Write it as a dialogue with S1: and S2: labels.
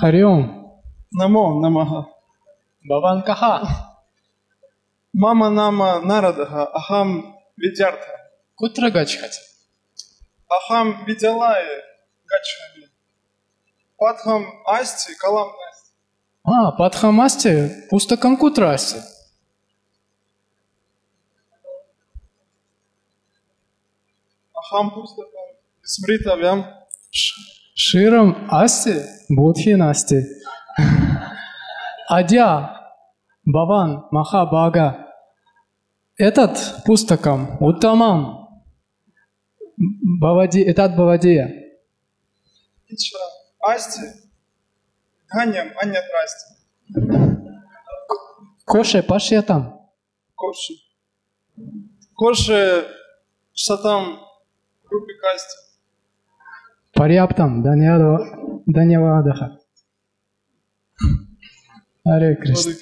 S1: Харем.
S2: Намо намаха.
S1: Баван каха.
S2: Мама нама нарадаха ахам видярта.
S1: Кутра гачхати.
S2: Ахам видялае гачхами. Патхам асти калам насти.
S1: А, патхам асти пусто конкутра асти.
S2: Ахам пусто кам. Смрита вям.
S1: Ширам асти. Будхи Насти. Адя, Баван, Махабага. Этот пустакам, Уттамам, Бавади, этот Бавадия.
S2: Ичва, Асти, Ганям, Анят Расти.
S1: Коше, там?
S2: Коше. Коше, Шатам, Рупи Касти.
S1: Париаптам, Даниадо. Данила Адаха. Аре Кришна.